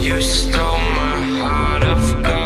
You stole my heart of gold.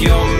you're